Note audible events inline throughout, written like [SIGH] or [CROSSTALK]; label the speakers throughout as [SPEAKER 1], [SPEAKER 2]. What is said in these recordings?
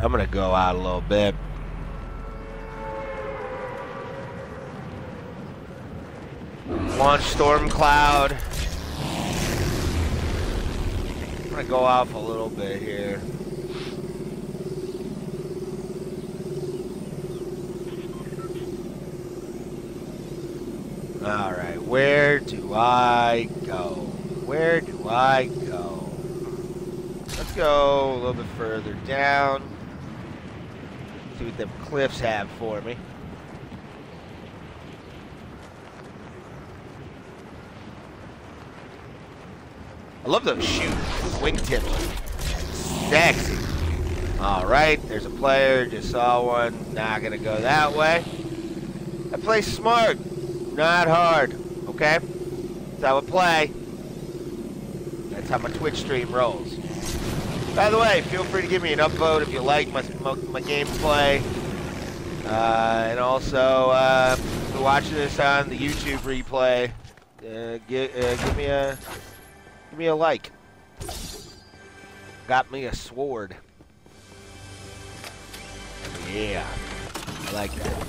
[SPEAKER 1] I'm gonna go out a little bit. Launch storm cloud. I'm gonna go off a little bit here. All right, where do I go? Where do I go? Let's go a little bit further down. See what them cliffs have for me. I love those shoes. Wingtips. Sexy. All right, there's a player. Just saw one. Not gonna go that way. I play smart, not hard. Okay, that's how I play. That's how my Twitch stream rolls. By the way, feel free to give me an upvote if you like my my, my gameplay. Uh, and also, uh, if watching this on the YouTube replay, uh, give, uh, give me a give me a like. Got me a sword. Yeah, I like that.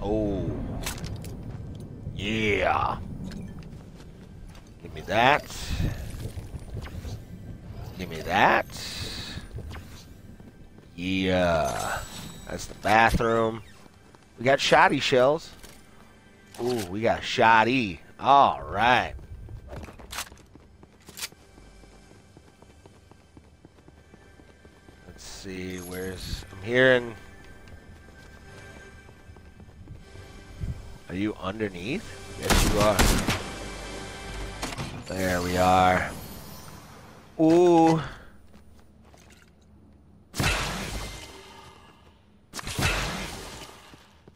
[SPEAKER 1] Oh, yeah. Give me that. Give me that. Yeah. That's the bathroom. We got shotty shells. Ooh, we got shotty. All right. Let's see. Where's I'm hearing. Are you underneath? Yes, you are. There we are. Ooh.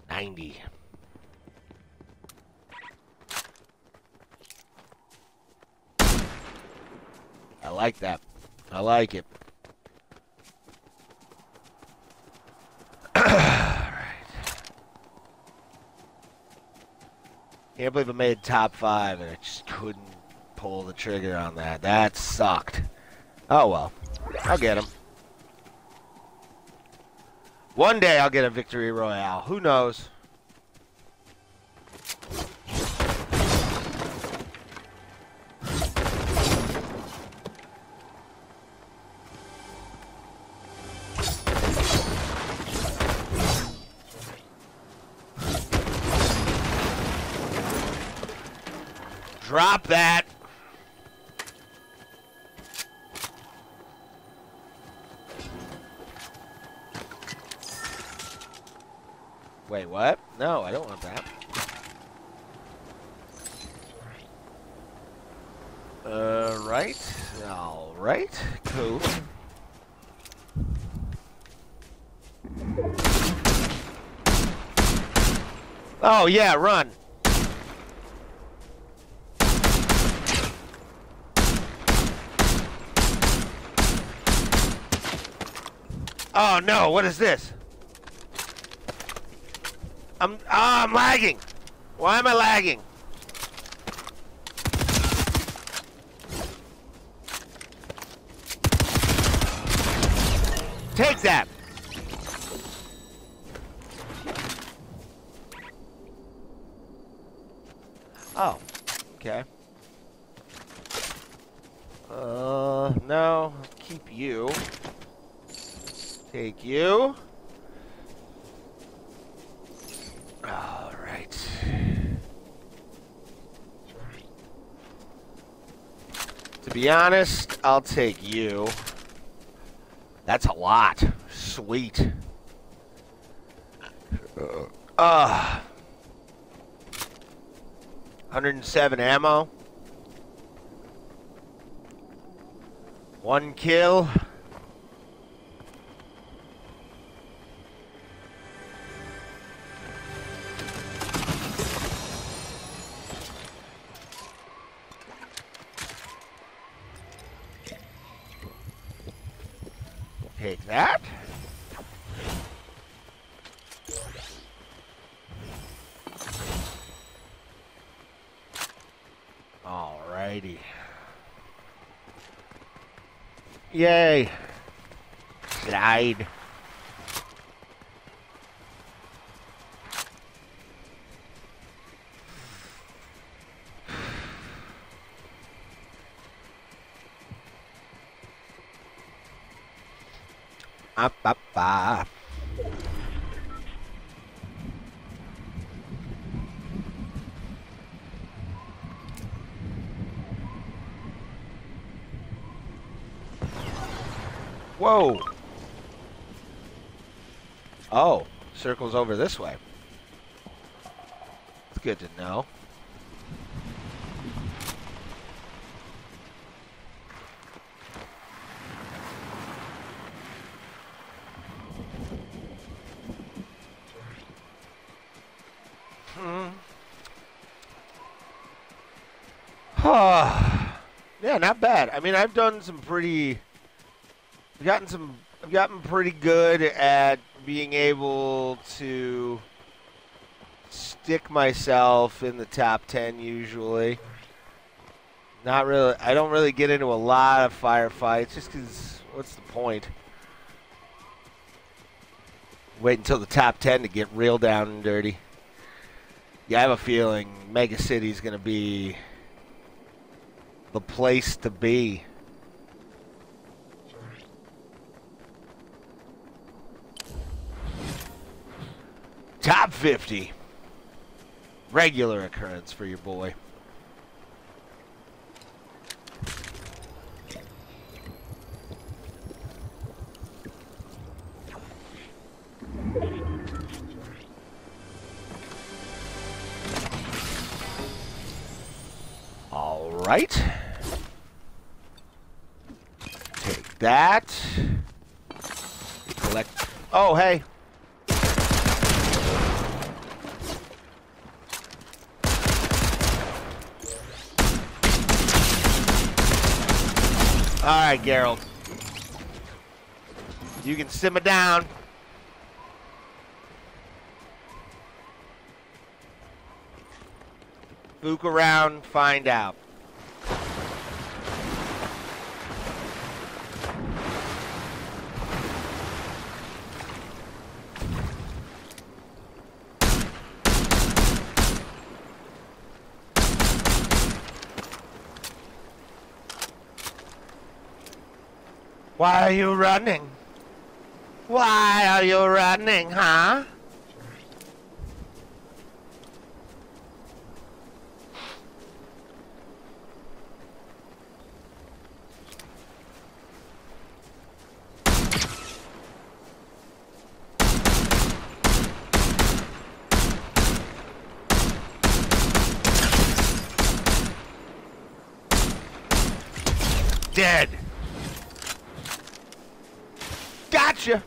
[SPEAKER 1] Ninety. I like that. I like it. [CLEARS THROAT] Can't believe I made top five and I just couldn't pull the trigger on that. That sucked. Oh well. I'll get him. One day I'll get a victory royale. Who knows? Drop that. Wait, what? No, I don't want that. Uh, right. All right. Cool. Oh, yeah, run. Oh no, what is this? I'm ah, I'm lagging. Why am I lagging? Take that. Oh, okay. Uh, no, keep you. Take you. All right. To be honest, I'll take you. That's a lot. Sweet. Uh, 107 ammo. One kill. Yay. Slide. Up, up, up. Whoa. Oh, circle's over this way. It's good to know. Hmm. [SIGHS] yeah, not bad. I mean, I've done some pretty I've gotten some. I've gotten pretty good at being able to stick myself in the top ten usually. Not really. I don't really get into a lot of firefights just because. What's the point? Wait until the top ten to get real down and dirty. Yeah, I have a feeling Mega City is going to be the place to be. 50. Regular occurrence for your boy. All right. Take that. Collect. Oh, hey. All right, Gerald. You can simmer down. Book around, find out. Why are you running? Why are you running, huh? Dead. Gotcha.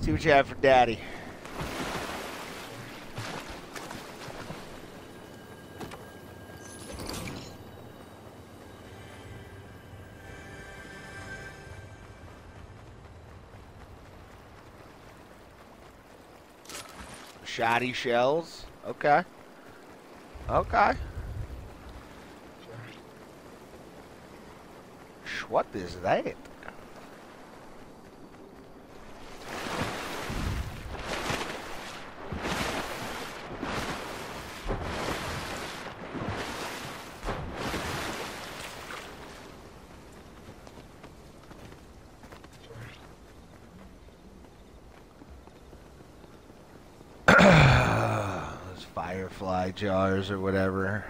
[SPEAKER 1] See what you have for daddy. Shotty shells. Okay. Okay. What is that? Those firefly jars or whatever.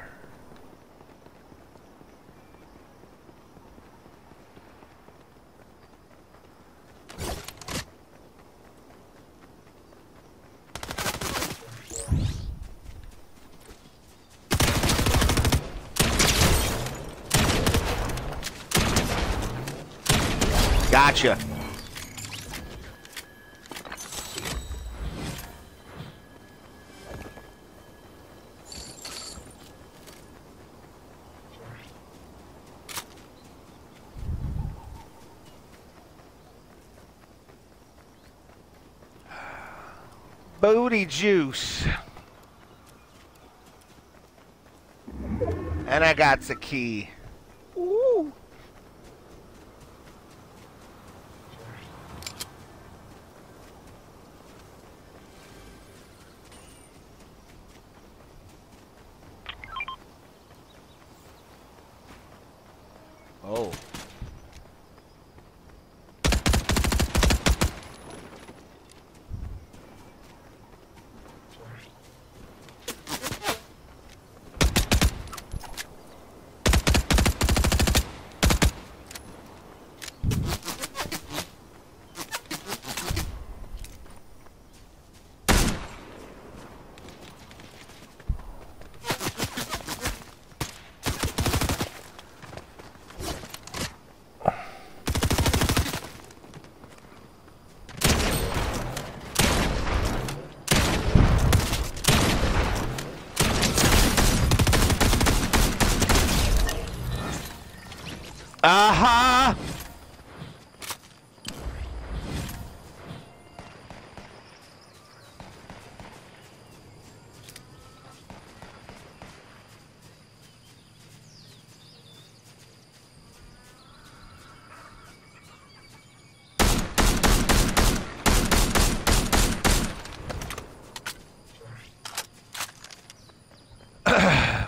[SPEAKER 1] Gotcha. Juice. And I got the key. Ooh. Oh. Aha!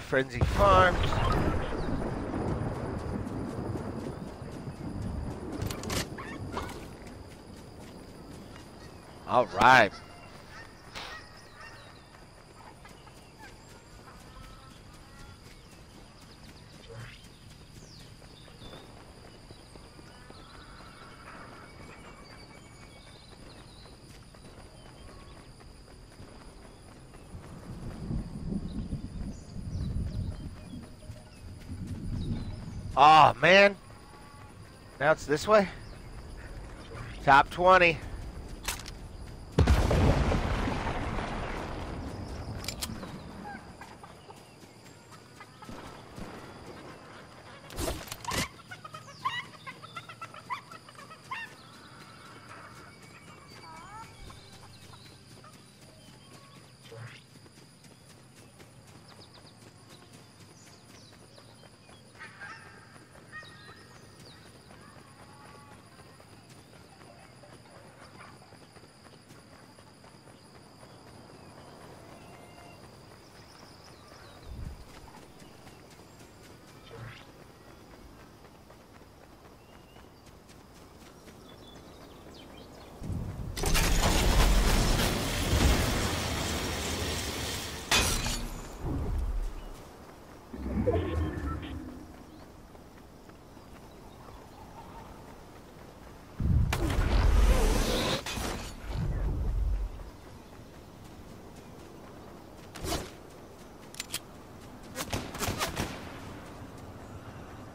[SPEAKER 1] Frenzy Farms. All right. Oh, man. Now it's this way? Top 20.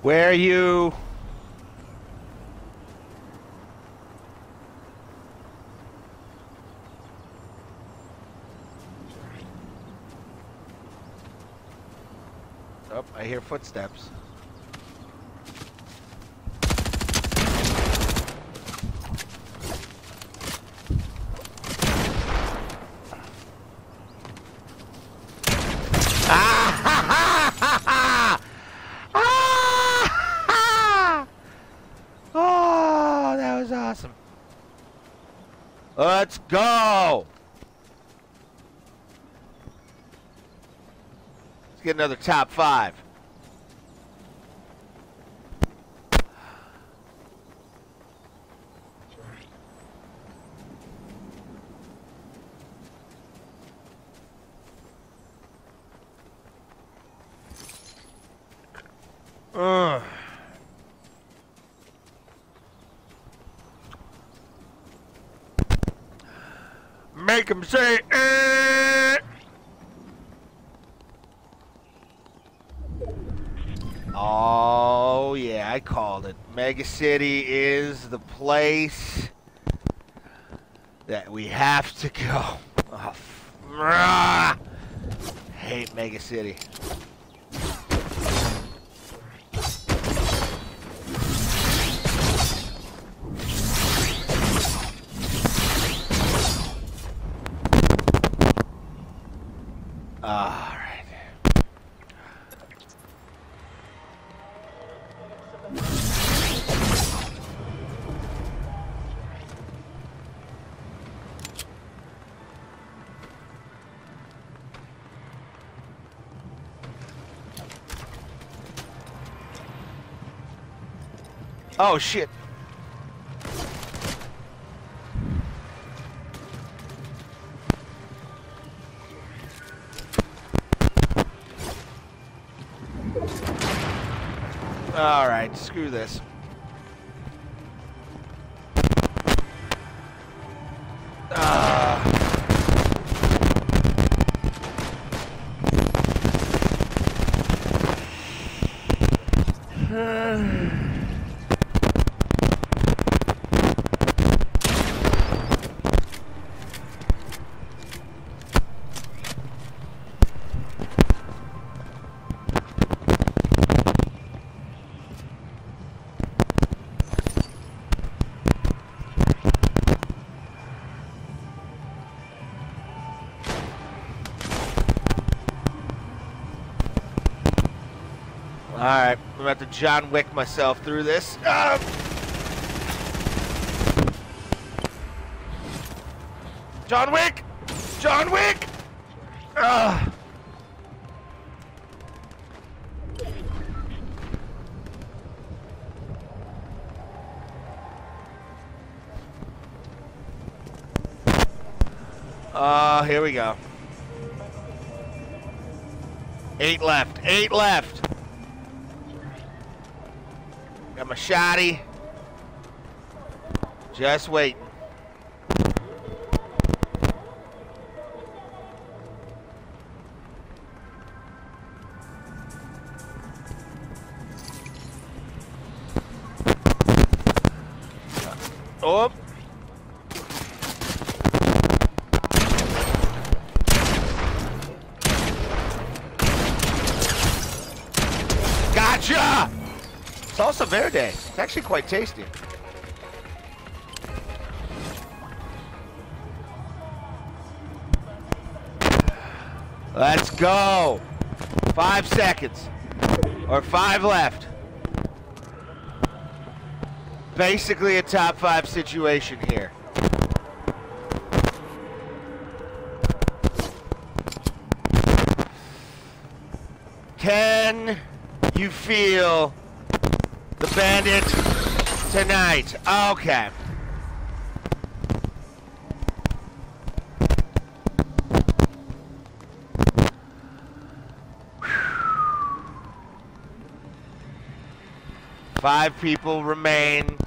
[SPEAKER 1] Where are you? Oh, I hear footsteps. Ah! Ah! Oh, that was awesome. Let's go. Let's get another top five. Make him say, eh. Oh, yeah, I called it. Mega City is the place that we have to go. [LAUGHS] Oh, hate Mega City. Oh, shit. All right, screw this. All right, I'm about to John Wick myself through this. Ah! John Wick! John Wick! Ah! Uh, here we go. Eight left. Eight left. Shotty. Just wait. Oh. Gotcha! Salsa verde. It's actually quite tasty. Let's go. Five seconds. Or five left. Basically a top five situation here. Can you feel the bandit tonight? Okay. Five people remain.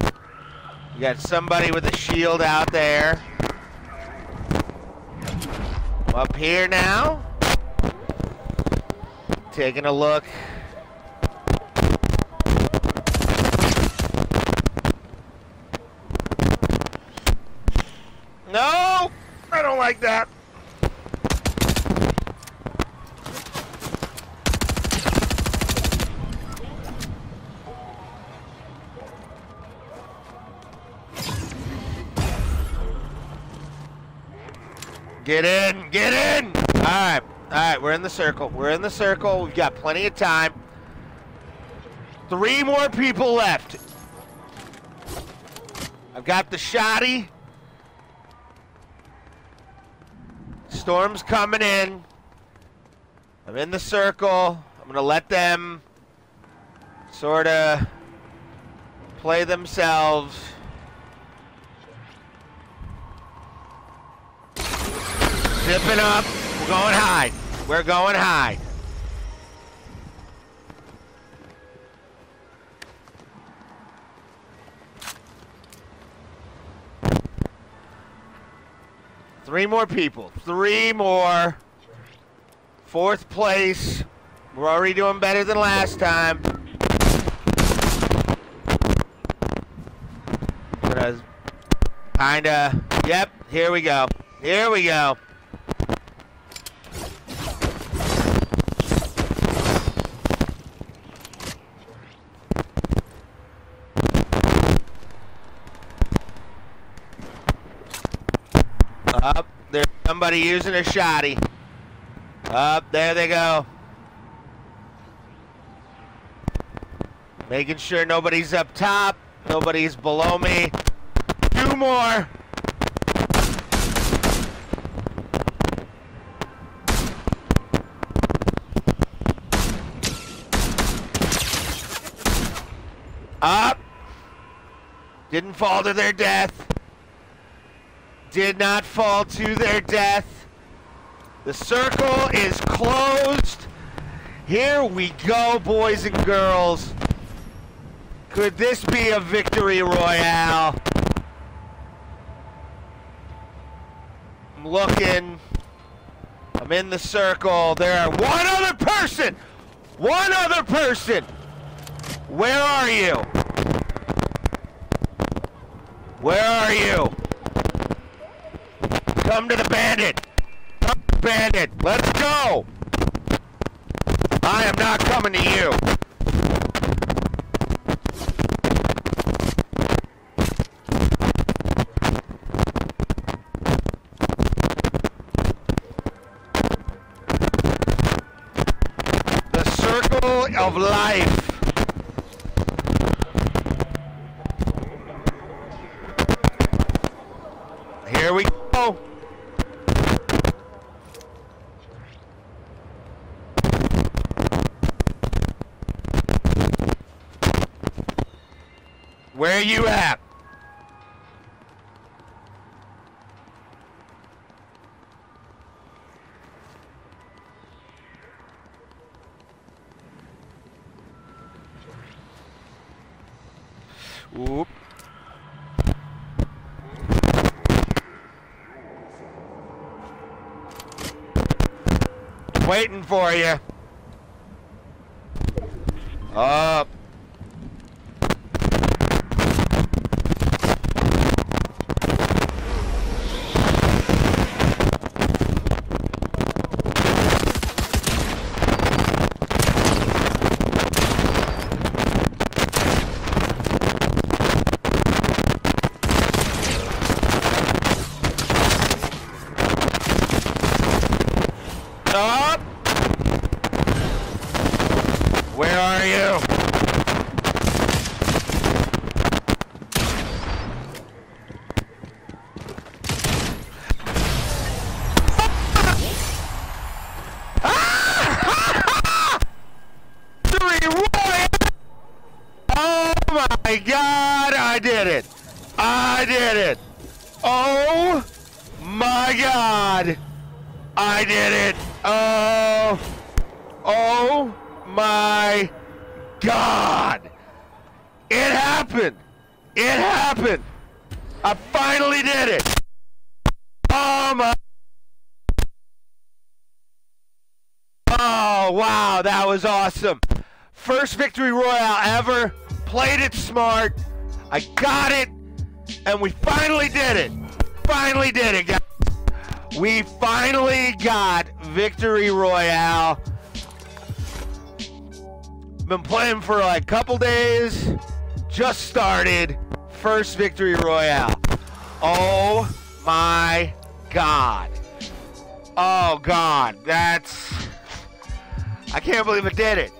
[SPEAKER 1] You got somebody with a shield out there. I'm up here now. Taking a look. No! I don't like that. Get in! Get in! Alright. Alright, we're in the circle. We're in the circle. We've got plenty of time. Three more people left. I've got the shotty. Storm's coming in. I'm in the circle. I'm going to let them sort of play themselves. Zipping up. We're going high. We're going high. Three more people. Three more. Fourth place. We're already doing better than last time. Kinda. Yep. Here we go. Here we go. Up using a shotty. Up there they go. Making sure nobody's up top, nobody's below me. Two more. Up. Didn't fall to their death. Did not fall to their death. The circle is closed. Here we go, boys and girls. Could this be a victory royale? I'm looking. I'm in the circle. There are one other person. One other person. Where are you? Where are you? Come to the bandit. Come to the bandit. Let's go. I am not coming to you. The circle of life. Here we go. Where you at? Oop. Waiting for you. Up. Up. Where are you? Victory Royale! Oh my god, I did it! I did it! Oh my god! I did it! Oh! Oh my god! It happened! It happened! I finally did it! Oh my Oh wow, that was awesome. First victory royale ever. Played it smart. I got it. And we finally did it. Finally did it, guys. We finally got victory royale. Been playing for like a couple days. Just started. First victory royale. Oh my god. Oh god. That's I can't believe I did it.